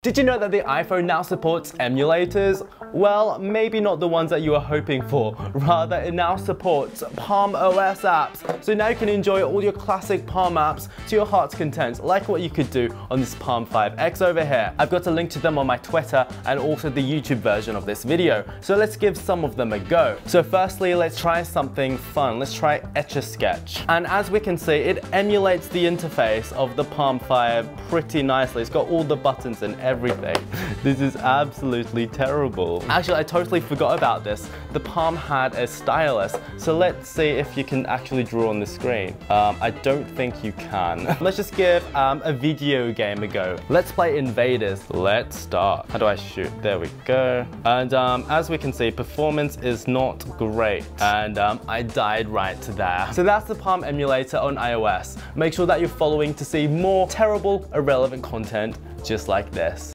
Did you know that the iPhone now supports emulators? Well, maybe not the ones that you were hoping for. Rather, it now supports Palm OS apps. So now you can enjoy all your classic Palm apps to your heart's content, like what you could do on this Palm 5X over here. I've got a link to them on my Twitter and also the YouTube version of this video. So let's give some of them a go. So firstly, let's try something fun. Let's try Etch-a-Sketch. And as we can see, it emulates the interface of the Palm 5 pretty nicely. It's got all the buttons and everything. This is absolutely terrible. Actually, I totally forgot about this. The Palm had a stylus, so let's see if you can actually draw on the screen. Um, I don't think you can. let's just give um, a video game a go. Let's play Invaders. Let's start. How do I shoot? There we go. And um, as we can see, performance is not great. And um, I died right there. So that's the Palm emulator on iOS. Make sure that you're following to see more terrible, irrelevant content just like this.